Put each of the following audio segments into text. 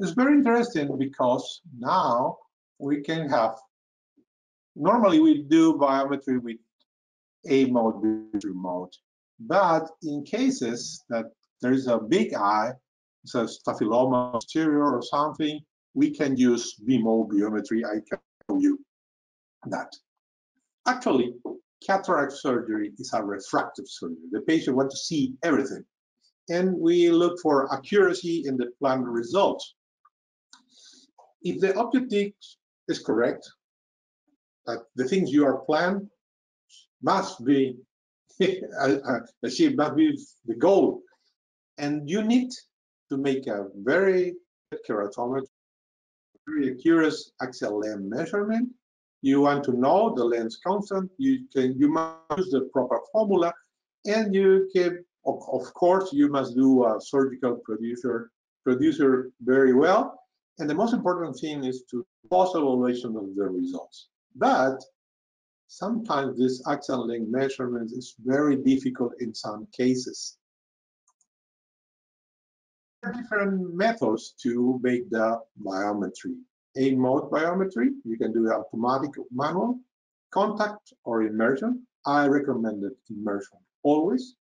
It's very interesting because now we can have, normally we do biometry with A mode, B mode, but in cases that there is a big eye, so staphyloma posterior or something, we can use B mode biometry. I can show you that. Actually, cataract surgery is a refractive surgery. The patient wants to see everything. And we look for accuracy in the planned results. If the objective is correct, that the things you are planned must be uh, uh, achieved, must be the goal. And you need to make a very keratometry, very accurate axial length measurement. You want to know the lens constant. You can you must use the proper formula, and you can of, of course you must do a surgical producer producer very well and the most important thing is to post evaluation of the results. But sometimes this axial length measurement is very difficult in some cases. There are different methods to make the biometry. A mode biometry, you can do automatic manual, contact or immersion. I recommend it immersion always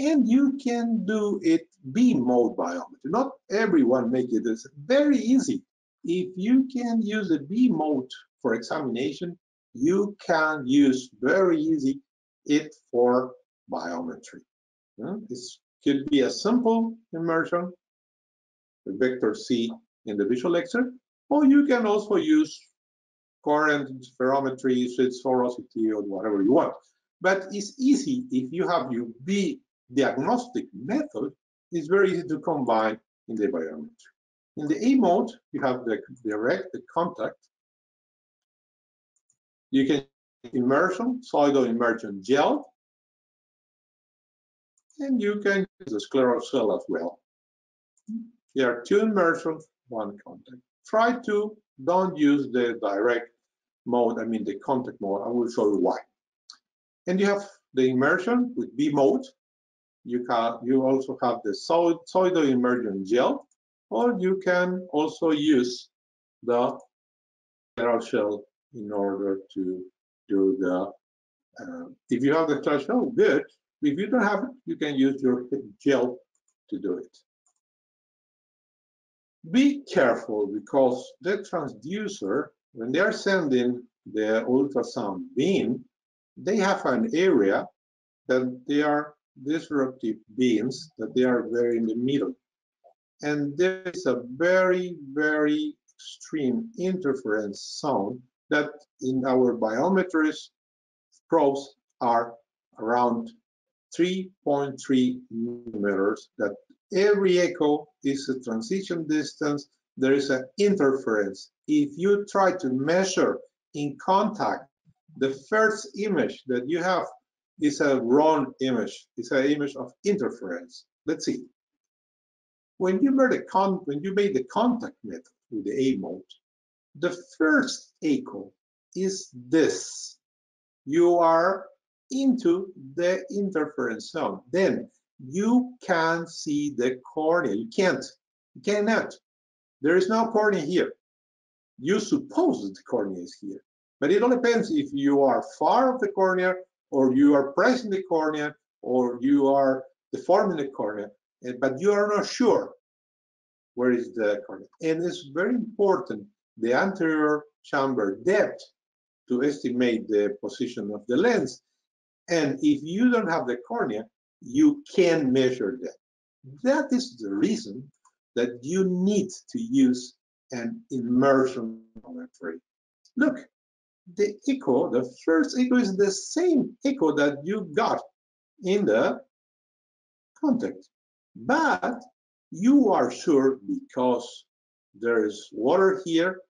and you can do it B mode biometry. Not everyone makes it. It's very easy. If you can use a B mode for examination, you can use very easy it for biometry. Yeah? This could be a simple immersion, the vector C in the visual lecture, or you can also use current ferrometry, switch porosity, or whatever you want. But it's easy if you have your B diagnostic method is very easy to combine in the biometry. In the A mode, you have the direct the contact. You can immersion, pseudo immersion gel, and you can use the scleral cell as well. There are two immersions, one contact. Try to don't use the direct mode, I mean the contact mode. I will show you why. And you have the immersion with B mode, you can you also have the pseudo immersion gel, or you can also use the sterile shell in order to do the. Uh, if you have the sterile shell, good. If you don't have it, you can use your gel to do it. Be careful because the transducer, when they are sending the ultrasound beam, they have an area that they are disruptive beams that they are very in the middle. And there is a very, very extreme interference zone that in our biometries probes are around 3.3 millimeters that every echo is a transition distance there is an interference if you try to measure in contact the first image that you have is a wrong image. It's an image of interference. Let's see. When you made con when you made the contact method with the A mode, the first echo is this. You are into the interference zone. Then you can see the cornea. You can't. You cannot. There is no cornea here. You suppose that the cornea is here. But it all depends if you are far of the cornea or you are pressing the cornea, or you are deforming the cornea, but you are not sure where is the cornea. And it's very important, the anterior chamber depth to estimate the position of the lens. And if you don't have the cornea, you can measure that. That is the reason that you need to use an immersion biometry. Look, the echo, the first echo is the same echo that you got in the contact. But you are sure because there is water here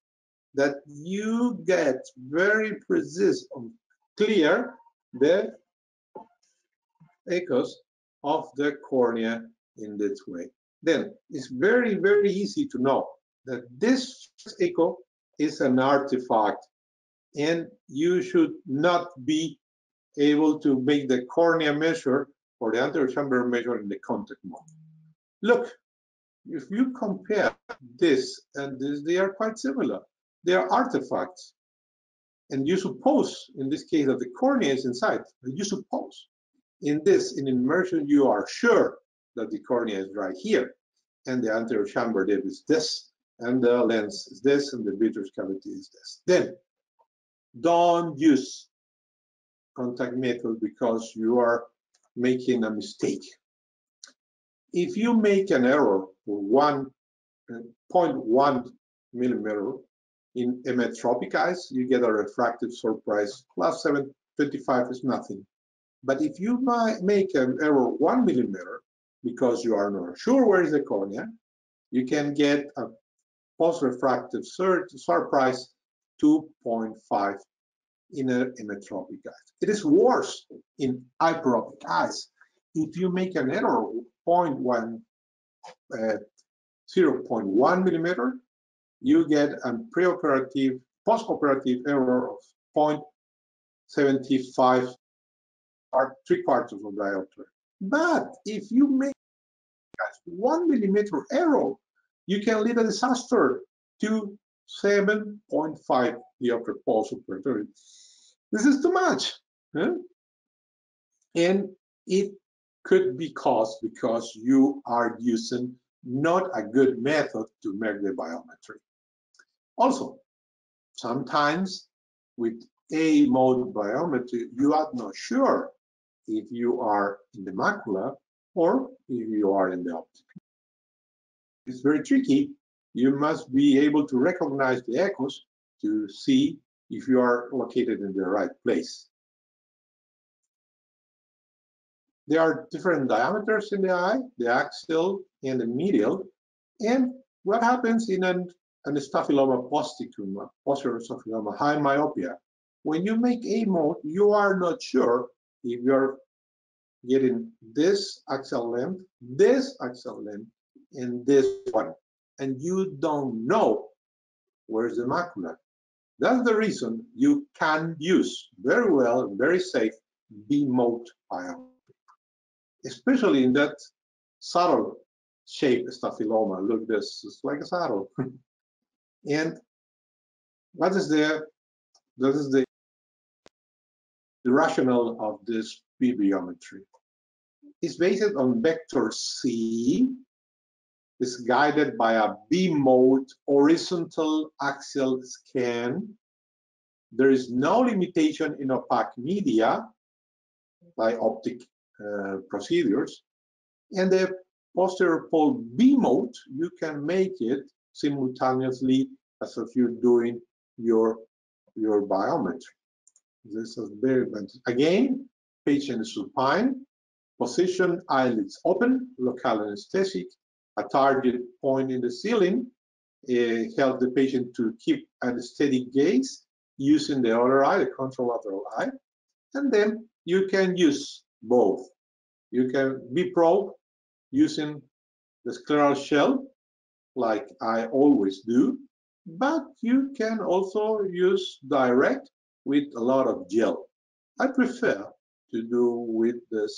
that you get very precise and clear the echoes of the cornea in this way. Then it's very, very easy to know that this echo is an artifact and you should not be able to make the cornea measure or the anterior chamber measure in the contact mode. Look, if you compare this and this, they are quite similar. They are artifacts. And you suppose, in this case, that the cornea is inside. You suppose. In this, in immersion, you are sure that the cornea is right here. And the anterior chamber dip is this. And the lens is this. And the vitreous cavity is this. Then, don't use contact method because you are making a mistake. If you make an error one uh, 0.1 millimeter in emmetropic eyes, you get a refractive surprise. Plus 725 is nothing. But if you make an error one millimeter because you are not sure where is the cornea, you can get a post-refractive surprise 2.5 in a emmetropic eyes. It is worse in hyperopic eyes. If you make an error 0.1, uh, 0.1 millimeter, you get a preoperative, postoperative error of 0.75 or three quarters of diopter. But if you make one millimeter error, you can lead a disaster to 7.5 year diopter postoperative. This is too much. Huh? And it could be caused because you are using not a good method to make the biometry. Also, sometimes with A mode biometry, you are not sure if you are in the macula or if you are in the optic. It's very tricky. You must be able to recognize the echoes to see if you are located in the right place. There are different diameters in the eye, the axial and the medial. And what happens in an, an staphyloma posticum, posterior staphyloma, high myopia? When you make a mode, you are not sure if you're getting this axial length, this axial length, and this one. And you don't know where's the macula. That's the reason you can use very well, very safe, B-mode biometry especially in that saddle shape staphyloma. Look, this is like a saddle. and what is the this is the, the rationale of this B-biometry? It's based on vector C. It's guided by a B-mode horizontal axial scan. There is no limitation in opaque media by optic uh, procedures. And the posterior pole B mode, you can make it simultaneously as if you're doing your, your biometry. This is very advantage. Again, patient supine, position eyelids open, local anesthetic, a target point in the ceiling, uh, help the patient to keep a steady gaze using the other eye, the contralateral eye, and then you can use both. You can be probe using the scleral shell, like I always do, but you can also use direct with a lot of gel. I prefer to do with the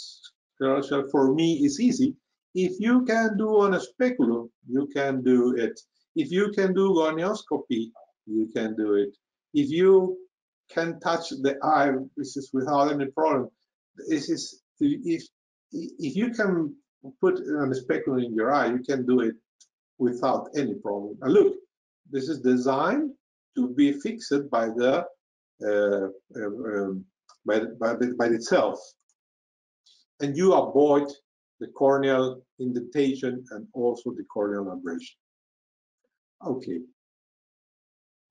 scleral shell. For me, it's easy. If you can do on a speculum, you can do it. If you can do gonioscopy, you can do it. If you can touch the eye, this is without any problem. This is if if you can put a speculum in your eye, you can do it without any problem. And look, this is designed to be fixed by the uh, um, by, by, by itself, and you avoid the corneal indentation and also the corneal abrasion. Okay.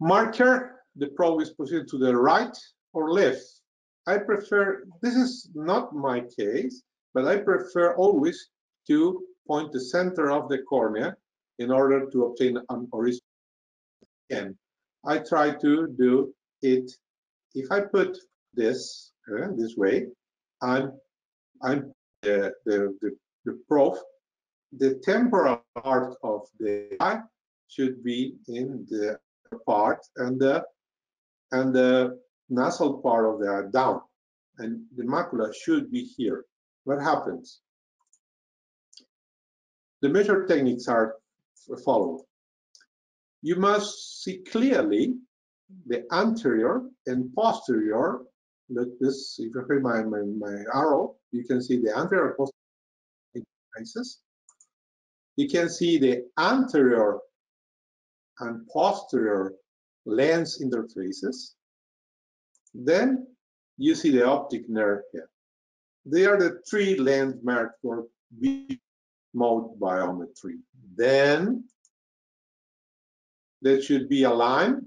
Marker, the probe is positioned to the right or left. I prefer, this is not my case, but I prefer always to point the center of the cornea in order to obtain an horizontal scan. I try to do it, if I put this uh, this way, I'm, I'm the, the, the, the probe, the temporal part of the eye should be in the part and the and the nasal part of the eye down and the macula should be here what happens? The measure techniques are follow. You must see clearly the anterior and posterior. Look this, if you hear my, my, my arrow, you can see the anterior posterior interfaces. You can see the anterior and posterior lens interfaces. Then you see the optic nerve here. They are the three landmarks for mode biometry. Then that should be aligned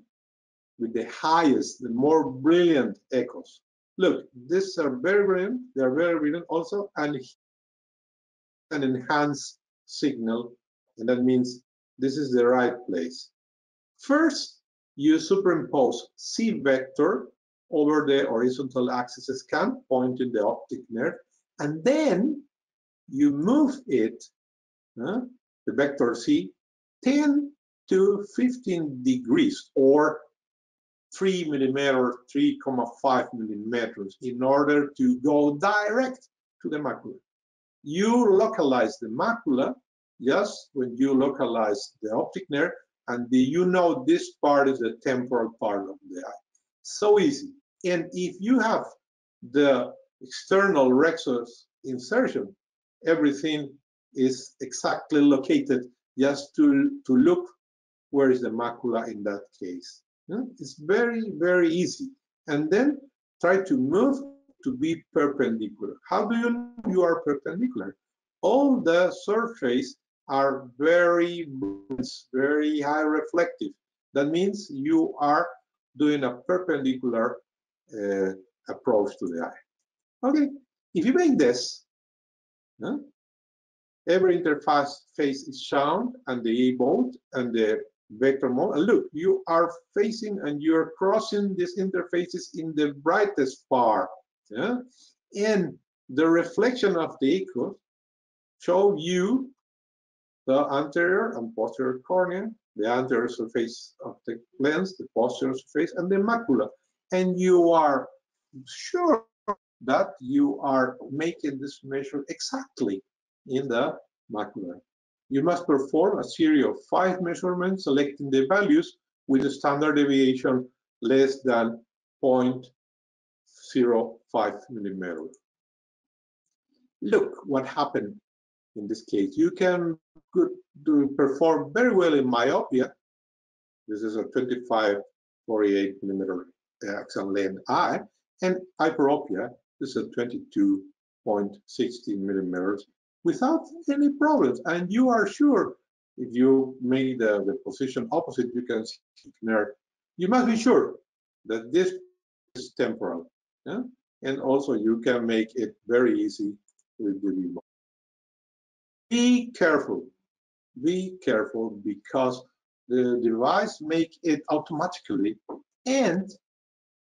with the highest, the more brilliant echoes. Look, these are very brilliant. They are very brilliant also, and an enhanced signal, and that means this is the right place. First, you superimpose C vector over the horizontal axis scan, pointing the optic nerve, and then you move it, uh, the vector C, 10 to 15 degrees or 3 millimeters, 3.5 millimeters in order to go direct to the macula. You localize the macula just when you localize the optic nerve and you know this part is the temporal part of the eye. So easy. And if you have the external rectus insertion, everything is exactly located just to, to look where is the macula in that case. It's very, very easy. And then try to move to be perpendicular. How do you know you are perpendicular? All the surface are very, very high reflective. That means you are doing a perpendicular uh, approach to the eye. Okay, if you make this, huh, every interface face is shown and the mode and the vector mode. And look, you are facing and you're crossing these interfaces in the brightest part. Yeah? And the reflection of the echo show you the anterior and posterior cornea, the anterior surface of the lens, the posterior surface, and the macula. And you are sure that you are making this measure exactly in the macula. You must perform a series of five measurements, selecting the values with a standard deviation less than 0.05 millimeter. Look what happened in this case. You can do, perform very well in myopia. This is a 25, 48 millimeter uh, axial length eye, and hyperopia this is a 22.16 millimeters without any problems. And you are sure if you made the, position opposite, you can see nerve. You must be sure that this is temporal. Yeah? And also you can make it very easy with the remote. Be careful. Be careful because the device make it automatically and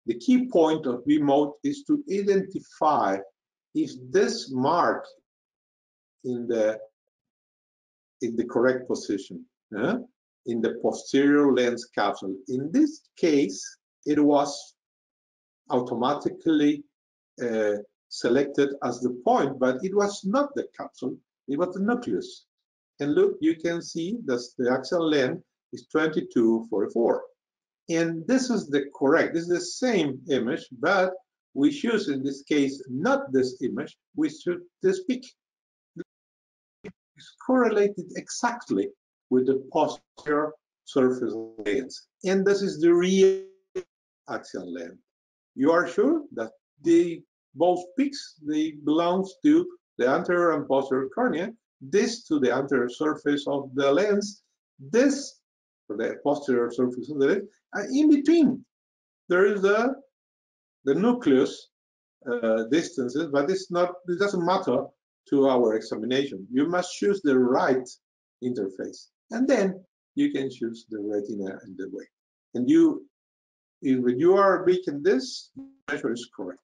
the key point of V-mode is to identify if this mark in the in the correct position in the posterior lens capsule. In this case, it was automatically uh, selected as the point, but it was not the capsule, it was the nucleus. And look, you can see that the axial length is 2244. And this is the correct, this is the same image, but we choose in this case not this image, we choose this peak is correlated exactly with the posterior surface lens. And this is the real axial length. You are sure that the both peaks they belong to the anterior and posterior cornea, this to the anterior surface of the lens, this for the posterior surface of the lens, and in between there is the the nucleus uh, distances, but it's not it doesn't matter to our examination. You must choose the right interface, and then you can choose the retina and the weight. And you, if you are making this, measure is correct.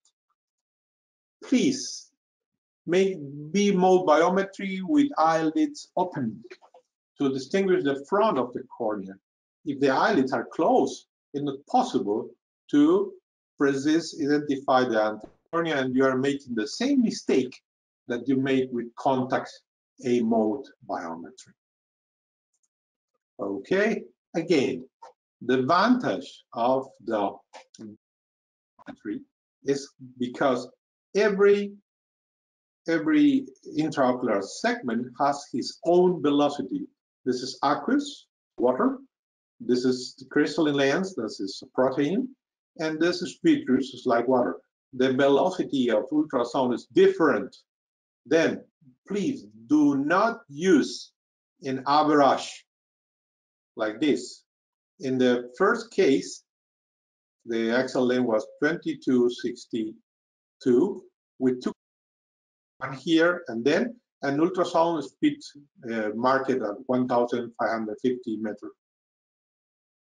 Please make B mode biometry with eyelids open to distinguish the front of the cornea. If the eyelids are closed, it's not possible to precise identify the cornea, and you are making the same mistake that you make with contact A mode biometry. Okay, again, the advantage of the tree is because every every intraocular segment has his own velocity. This is aqueous, water. This is crystalline lens, this is protein. And this is vitreous, it's like water. The velocity of ultrasound is different. Then please do not use an average like this. In the first case, the axial length was 2262. We took one here and then an ultrasound speed uh, marked at 1550 meters.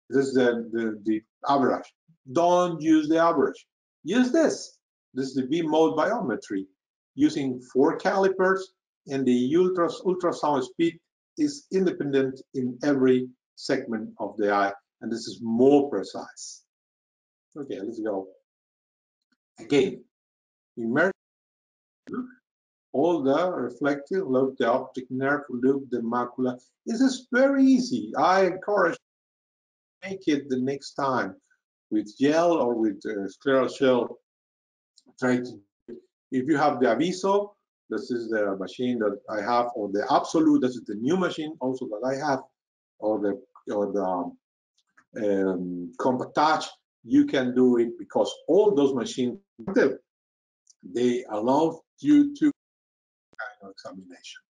This is the, the, the average. Don't use the average. Use this. This is the B mode biometry using four calipers and the ultras, ultrasound speed is independent in every segment of the eye and this is more precise. Okay, let's go. Again, immerse all the reflective, look the optic nerve, look the macula. This is very easy. I encourage make it the next time with gel or with uh, scleral shell. Try to, if you have the Aviso, this is the machine that I have, or the Absolu, this is the new machine also that I have, or the or the um, Compact Touch, you can do it because all those machines they allow you to kind of examination.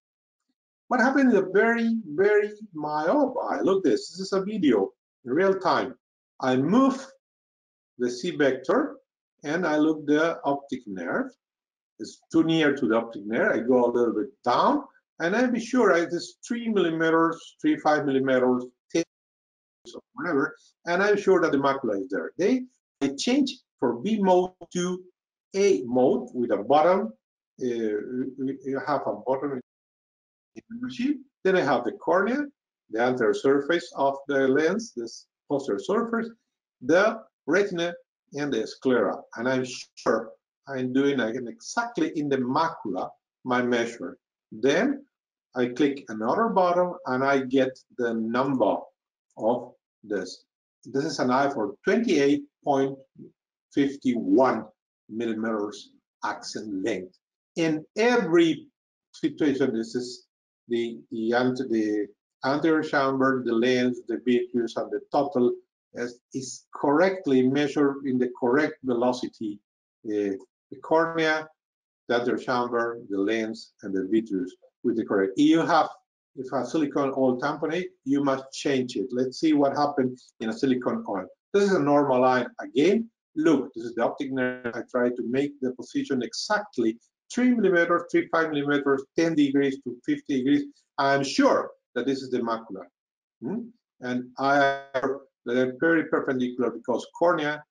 What happened a very, very myope eye? Look this, this is a video in real time. I move the C vector and I look the optic nerve. It's too near to the optic nerve. I go a little bit down and I be sure it is three millimeters, three, five millimeters, 10 or whatever, and I'm sure that the macula is there. They, they change for B mode to A mode with a bottom. Uh, you have a bottom in the machine. Then I have the cornea, the anterior surface of the lens, this posterior surface, the retina, and the sclera. And I'm sure I'm doing again exactly in the macula my measure. Then I click another button and I get the number of this. This is an eye for 28.51 millimeters axial length. In every situation, this is the the, the anterior chamber, the lens, the vitreous, and the total is, is correctly measured in the correct velocity. Uh, the cornea, the anterior chamber, the lens, and the vitreous with the correct. You have, if a silicone oil tamponade, you must change it. Let's see what happens in a silicone oil. This is a normal line again. Look, this is the optic nerve. I try to make the position exactly 3 millimeters, 3, 5 millimeters, 10 degrees to 50 degrees. I'm sure that this is the macula. Hmm? And I they're very perpendicular because cornea,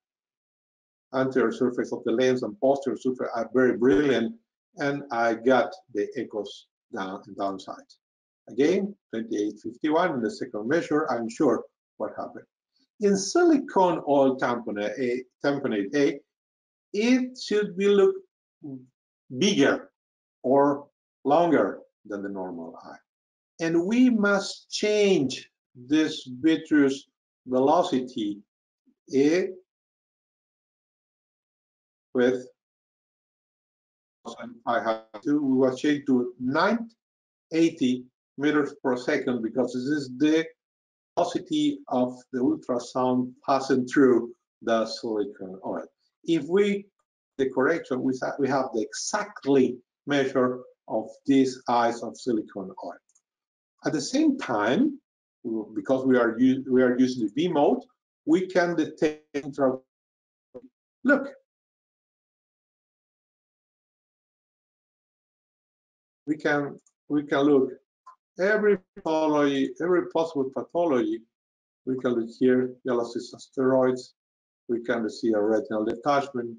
anterior surface of the lens and posterior surface are very brilliant and I got the echoes down and downside. Again, 2851 in the second measure, I'm sure what happened. In silicone oil tamponade A, tamponade A it should be look bigger or longer than the normal eye. And we must change this vitreous velocity A with I have to, we will change to 980 meters per second because this is the velocity of the ultrasound passing through the silicone oil. If we the correction, we we have the exactly measure of these eyes of silicone oil. At the same time, because we are we are using the V mode, we can detect. Look, we can we can look every pathology, every possible pathology. We can look here, yellow cyst steroids. We can see a retinal detachment.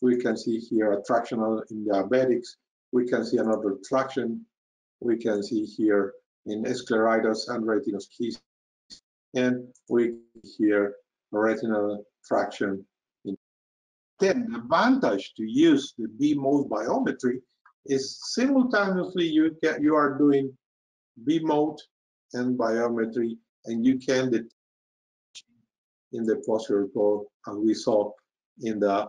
We can see here a tractional in diabetics. We can see another traction. We can see here in scleritis and retinoschisis. And we here retinal traction. Then the advantage to use the B mode biometry is simultaneously you get you are doing B mode and biometry and you can detect in the posterior pole as we saw in the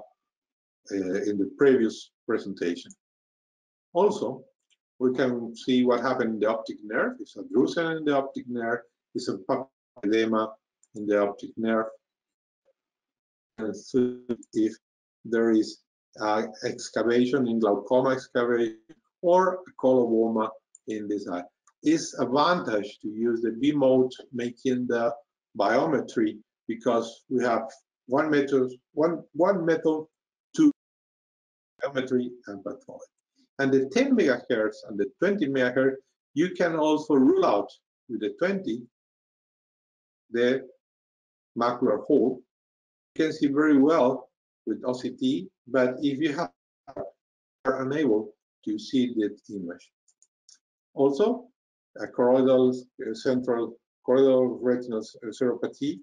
uh, in the previous presentation. Also, we can see what happened in the optic nerve. It's a drusen in the optic nerve. It's a edema in the optic nerve. And so if there is uh, excavation in glaucoma excavation or coloboma in this eye. It's advantage to use the B mode making the biometry because we have one method, one, one method to biometry and pathology. And the 10 megahertz and the 20 megahertz, you can also rule out with the 20 the macular hole. You can see very well with OCT, but if you have, are unable to see that image. Also, a choroidal uh, central choroidal retinal cerebropathy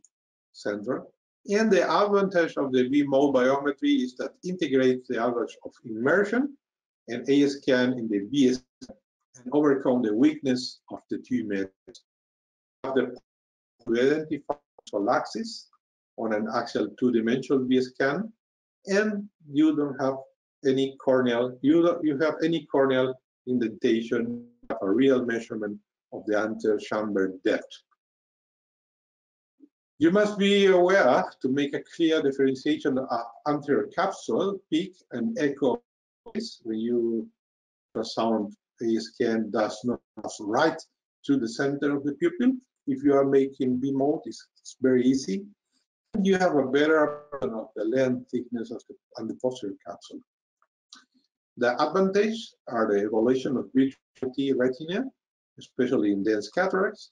central. And the advantage of the V-mode biometry is that integrates the advantage of immersion and A scan in the BS and overcome the weakness of the two methods. To identify axis on an axial two-dimensional B scan and you don't have any corneal, you don't, you have any corneal indentation of a real measurement of the anterior chamber depth. You must be aware to make a clear differentiation of anterior capsule, peak, and echo when you sound a scan does not pass right to the center of the pupil. If you are making B mode, it's, it's very easy you have a better of the length, thickness of the, and the posterior capsule. The advantage are the evaluation of vitreous retina, especially in dense cataracts,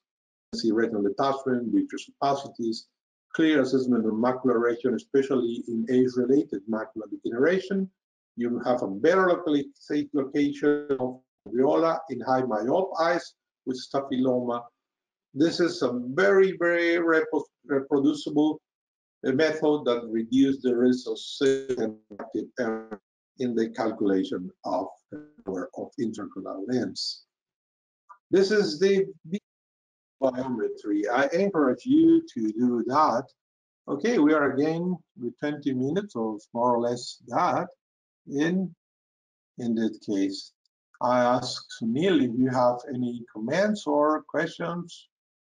see retinal detachment, vitreous opacities, clear assessment of macular region, especially in age-related macular degeneration. You have a better location of viola in high myope eyes with staphyloma. This is a very, very reproducible a method that reduces the risk of selective error in the calculation of the of intraocular lens. This is the biometry. I encourage you to do that. Okay, we are again with 20 minutes or more or less that. In, in that case, I ask Neil if you have any comments or questions